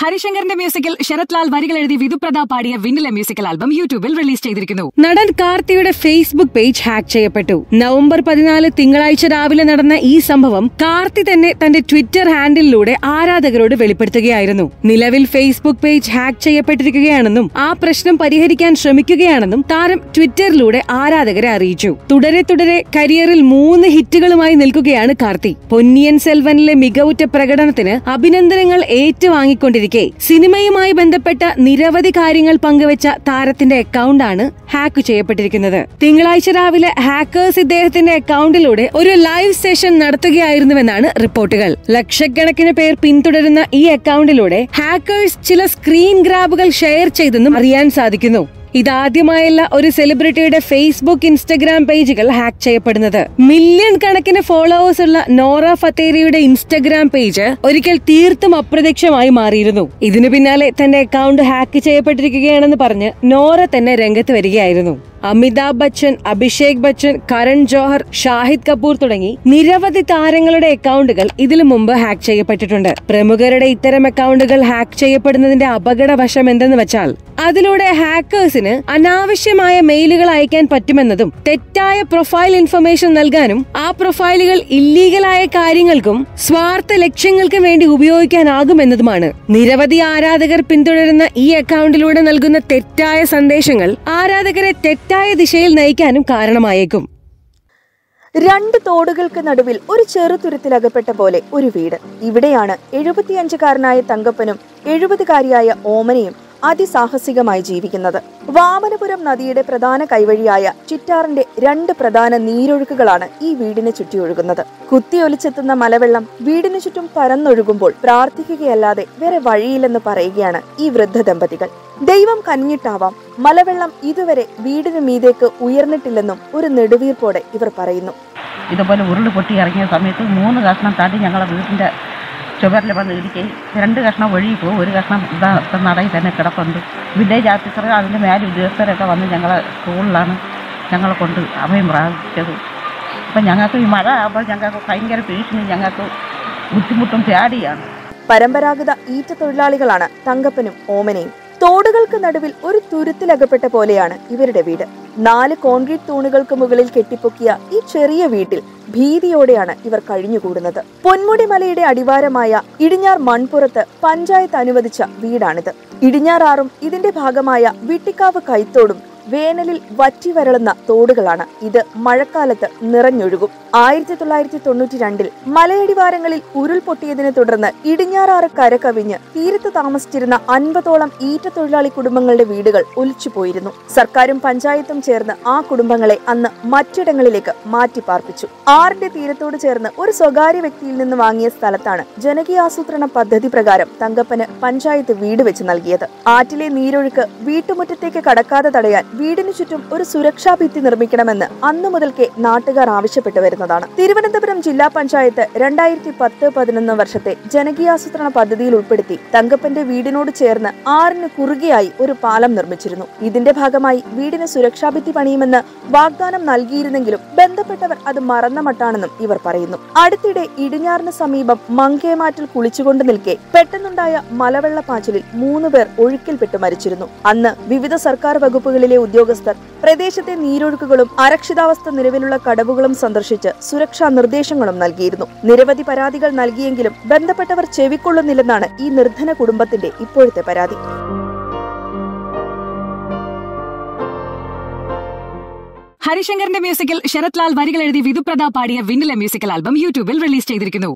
ഹരിശങ്കറിന്റെ മ്യൂസിക്കിൽ ശരത് ലാൽ വരികൾ എഴുതി വിധുപ്രത പാടിയ വിന്നിലെ മ്യൂസിക്കൽ ആൽബം യൂട്യൂബിൽ റിലീസ് ചെയ്തിരിക്കുന്നു. നടൻ കാർത്തിയുടെ ഫേസ്ബുക്ക് പേജ് ഹാക്ക് ചെയ്യപ്പെട്ടു. നവംബർ പതിനാല് തിങ്കളാഴ്ച രാവിലെ നടന്ന ഈ സംഭവം കാർത്തി തന്നെ തന്റെ ട്വിറ്റർ ഹാൻഡിലൂടെ ആരാധകരോട് വെളിപ്പെടുത്തുകയായിരുന്നു. നിലവിൽ ഫേസ്ബുക്ക് പേജ് ഹാക്ക് ചെയ്യപ്പെട്ടിരിക്കുകയാണെന്നും ആ പ്രശ്നം പരിഹരിക്കാൻ ശ്രമിക്കുകയാണെന്നും താരം ട്വിറ്ററിലൂടെ ആരാധകരെ അറിയിച്ചു. തുടരെ തുടരെ കരിയറിൽ മൂന്ന് ഹിറ്റുകളുമായി നിൽക്കുകയാണ് കാർത്തി. പൊന്നിയൻ സെൽവനിലെ മികവുറ്റ പ്രകടനത്തിന് അഭിനന്ദനങ്ങൾ ഏറ്റുവാങ്ങിക്കൊണ്ടിരിക്കെ സിനിമയുമായി ബന്ധപ്പെട്ട നിരവധി കാര്യങ്ങൾ പങ്കുവച്ച താരത്തിന്റെ അക്കൗണ്ടാണ് ഹാക്ക് ചെയ്യപ്പെട്ടിരിക്കുന്നത്. തിങ്കളാഴ്ച രാവിലെ ഹാക്കേഴ്സ് ഇദ്ദേഹത്തിന്റെ അക്കൗണ്ടിലൂടെ ഒരു ലൈവ് സെഷൻ നടത്തുകയായിരുന്നുവെന്നാണ് റിപ്പോർട്ടുകൾ. ലക്ഷക്കണക്കിന് പേർ പിന്തുടരുന്ന ഈ അക്കൗണ്ടിലൂടെ ഹാക്കേഴ്സ് ചില സ്ക്രീൻ ഗ്രാബുകൾ ഷെയർ ചെയ്തെന്നും അറിയാൻ സാധിക്കുന്നു. ഇതാദ്യമായല്ല ഒരു സെലിബ്രിറ്റിയുടെ ഫേസ്ബുക്ക് ഇൻസ്റ്റഗ്രാം പേജുകൾ ഹാക്ക് ചെയ്യപ്പെടുന്നത്. മില്യൺ കണക്കിന് ഫോളോവേഴ്സ് ഉള്ള നോറ ഫത്തേരിയുടെ ഇൻസ്റ്റഗ്രാം പേജ് ഒരിക്കൽ തീർത്തും അപ്രത്യക്ഷമായി മാറിയിരുന്നു. ഇതിനു പിന്നാലെ തന്റെ അക്കൗണ്ട് ഹാക്ക് ചെയ്യപ്പെട്ടിരിക്കുകയാണെന്ന് പറഞ്ഞ് നോറ തന്നെ രംഗത്ത് വരികയായിരുന്നു. അമിതാഭ് ബച്ചൻ അഭിഷേക് ബച്ചൻ കരൺ ജോഹർ ഷാഹിദ് കപൂർ തുടങ്ങി നിരവധി താരങ്ങളുടെ അക്കൗണ്ടുകൾ ഇതിനു മുമ്പ് ഹാക്ക് ചെയ്യപ്പെട്ടിട്ടുണ്ട്. പ്രമുഖരുടെ ഇത്തരം അക്കൗണ്ടുകൾ ഹാക്ക് ചെയ്യപ്പെടുന്നതിന്റെ അപകട വശം എന്തെന്ന് വെച്ചാൽ അതിലൂടെ ഹാക്കേഴ്സിന് അനാവശ്യമായ മെയിലുകൾ അയക്കാൻ പറ്റുമെന്നതും തെറ്റായ പ്രൊഫൈൽ ഇൻഫർമേഷൻ നൽകാനും ആ പ്രൊഫൈലുകൾ ഇല്ലീഗലായ കാര്യങ്ങൾക്കും സ്വാർത്ഥ ലക്ഷ്യങ്ങൾക്കും വേണ്ടി ഉപയോഗിക്കാനാകുമെന്നതുമാണ്. നിരവധി ആരാധകർ പിന്തുടരുന്ന ഈ അക്കൗണ്ടിലൂടെ നൽകുന്ന തെറ്റായ സന്ദേശങ്ങൾ ആരാധകരെ തെറ്റായ ദിശയിൽ നയിക്കാനും കാരണമായേക്കും. രണ്ട് തോടുകൾക്ക് നടുവിൽ ഒരു ചെറുതുരുത്തിലകപ്പെട്ട പോലെ ഒരു വീട്. ഇവിടെയാണ് എഴുപത്തിയഞ്ചുകാരനായ തങ്കപ്പനും എഴുപതുകാരിയായ ഓമനയും അതിസാഹസികമായി ജീവിക്കുന്നത്. വാമനപുരം നദിയുടെ പ്രധാന കൈവഴിയായ ചിറ്റാറിന്റെ രണ്ട് പ്രധാന നീരൊഴുക്കുകളാണ് ഈ വീടിനെ ചുറ്റിയൊഴുകുന്നത്. കുത്തിയൊലിച്ചെത്തുന്ന മലവെള്ളം വീടിനു ചുറ്റും പരന്നൊഴുകുമ്പോൾ പ്രാർത്ഥിക്കുകയല്ലാതെ വേറെ വഴിയില്ലെന്ന് പറയുകയാണ് ഈ വൃദ്ധ ദമ്പതികൾ ദൈവം കനിഞ്ഞിട്ടാവാം മലവെള്ളം ഇതുവരെ വീടിനു മീതേക്ക് ഉയർന്നിട്ടില്ലെന്നും ഒരു നെടുവീർപ്പോടെ ഇവർ പറയുന്നു. ഇതുപോലെ ഉരുൾ പൊട്ടി ഇറങ്ങിയ സമയത്ത് മൂന്ന് കഷ്ണം താണ്ടി ഞങ്ങളുടെ വീടിന്റെ ചുവരിൽ വന്ന് ഇടിക്കുകയും രണ്ട് കഷ്ണം ഒഴുകി പോകും ഒരു കഷ്ണം ഇതാ നടയിൽ തന്നെ കിടപ്പുണ്ട്. വില്ലേജ് ഓഫീസർ അതിന്റെ മേലെ ഉദ്യോഗസ്ഥരൊക്കെ വന്ന് ഞങ്ങളെ സ്കൂളിലാണ് ഞങ്ങളെ കൊണ്ട് അഭയം പ്രാപിച്ചത് അപ്പം ഞങ്ങൾക്ക് ഈ മഴ ആകുമ്പോൾ ഞങ്ങൾക്ക് ഭയങ്കര ഭീഷണി ഞങ്ങൾക്ക് ബുദ്ധിമുട്ടും പേടിയാണ്. പരമ്പരാഗത ഈറ്റ തൊഴിലാളികളാണ് തങ്കപ്പനും ഓമനയും. തോടുകൾക്ക് നടുവിൽ ഒരു തുരുത്തിലകപ്പെട്ട പോലെയാണ് ഇവരുടെ വീട്. നാല് കോൺക്രീറ്റ് തൂണുകൾക്ക് മുകളിൽ കെട്ടിപ്പൊക്കിയ ഈ ചെറിയ വീട്ടിൽ ഭീതിയോടെയാണ് ഇവർ കഴിഞ്ഞുകൂടുന്നത്. പൊന്മുടി മലയുടെ അടിവാരമായ ഇടിഞ്ഞാർ മൺപുറത്ത് പഞ്ചായത്ത് അനുവദിച്ച വീടാണിത്. ഇടിഞ്ഞാറാറും ഇതിന്റെ ഭാഗമായ വിട്ടിക്കാവ് കൈത്തോടും വേനലിൽ വറ്റി വരളുന്ന തോടുകളാണ്. ഇത് മഴക്കാലത്ത് നിറഞ്ഞൊഴുകും. ആയിരത്തി തൊള്ളായിരത്തി തൊണ്ണൂറ്റി രണ്ടിൽ മലയടിവാരങ്ങളിൽ ഉരുൾപൊട്ടിയതിനെ തുടർന്ന് ഇടിഞ്ഞാറാറ് കരകവിഞ്ഞ് തീരത്ത് താമസിച്ചിരുന്ന അൻപതോളം ഈറ്റത്തൊഴിലാളി കുടുംബങ്ങളുടെ വീടുകൾ ഒലിച്ചുപോയിരുന്നു. സർക്കാരും പഞ്ചായത്തും ചേർന്ന് ആ കുടുംബങ്ങളെ അന്ന് മറ്റിടങ്ങളിലേക്ക് മാറ്റി പാർപ്പിച്ചു ആറിന്റെ തീരത്തോട് ചേർന്ന് ഒരു സ്വകാര്യ വ്യക്തിയിൽ നിന്ന് വാങ്ങിയ സ്ഥലത്താണ് ജനകീയാസൂത്രണ പദ്ധതി പ്രകാരം തങ്കപ്പന് പഞ്ചായത്ത് വീട് വെച്ച് നൽകിയത്. ആറ്റിലെ നീരൊഴുക്ക് വീട്ടുമുറ്റത്തേക്ക് കടക്കാതെ തടയാൻ വീടിനു ചുറ്റും ഒരു സുരക്ഷാ ഭിത്തി നിർമ്മിക്കണമെന്ന് അന്നു മുതൽക്കേ നാട്ടുകാർ ആവശ്യപ്പെട്ടു വരുന്നതാണ്. തിരുവനന്തപുരം ജില്ലാ പഞ്ചായത്ത് രണ്ടായിരത്തി പത്ത് പതിനൊന്ന് വർഷത്തെ ജനകീയാസൂത്രണ പദ്ധതിയിൽ ഉൾപ്പെടുത്തി തങ്കപ്പന്റെ വീടിനോട് ചേർന്ന് ആറിന് കുറുകെയായി ഒരു പാലം നിർമ്മിച്ചിരുന്നു. ഇതിന്റെ ഭാഗമായി വീടിന് സുരക്ഷാ ഭിത്തി പണിയുമെന്ന് വാഗ്ദാനം നൽകിയിരുന്നെങ്കിലും ബന്ധപ്പെട്ടവർ അത് മറന്ന മട്ടാണെന്നും ഇവർ പറയുന്നു. അടുത്തിടെ ഇടിഞ്ഞാറിന് സമീപം മങ്കേമാറ്റിൽ കുളിച്ചുകൊണ്ട് നിൽക്കെ പെട്ടെന്നുണ്ടായ മലവെള്ളപ്പാച്ചിലിൽ മൂന്ന് പേർ ഒഴുക്കിൽപ്പെട്ട് മരിച്ചിരുന്നു. അന്ന് വിവിധ സർക്കാർ വകുപ്പുകളിലെ ഉദ്യോഗസ്ഥർ. പ്രദേശത്തെ നീരൊഴുക്കുകളും അരക്ഷിതാവസ്ഥ നിലവിലുള്ള കടവുകളും സന്ദർശിച്ച് സുരക്ഷാ നിർദ്ദേശങ്ങളും നൽകിയിരുന്നു. നിരവധി പരാതികൾ നൽകിയെങ്കിലും ബന്ധപ്പെട്ടവർ ചെവിക്കൊള്ളുന്നില്ലെന്നാണ് ഈ നിർധന കുടുംബത്തിന്റെ ഇപ്പോഴത്തെ പരാതി. ഹരിശങ്കറിന്റെ മ്യൂസിക്കിൽ ശരത്ലാൽ വരികൾ എഴുതി വിധുപ്രത പാടിയ വിന്നില മ്യൂസിക്കൽ ആൽബം യൂട്യൂബിൽ റിലീസ് ചെയ്തിരിക്കുന്നു.